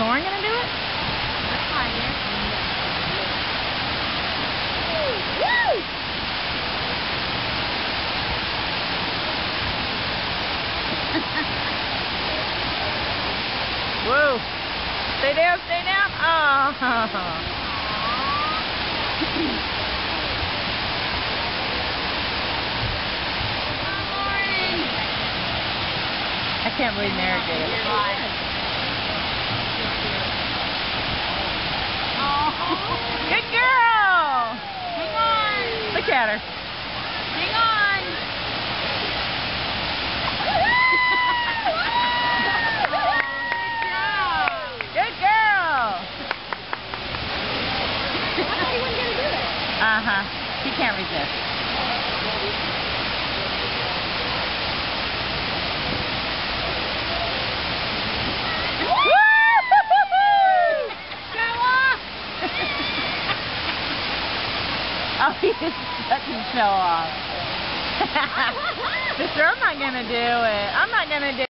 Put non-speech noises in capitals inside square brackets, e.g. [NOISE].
Lauren gonna do it? Whoa. [LAUGHS] Stay down, stay down. Oh. I can't believe Merrick did it. Good girl. Hang on. Look at her. Hang on. [LAUGHS] Good girl. [LAUGHS] Uh-huh. She can't resist. Oh, he just doesn't show off. [LAUGHS] Sister, I'm not going to do it. I'm not going to do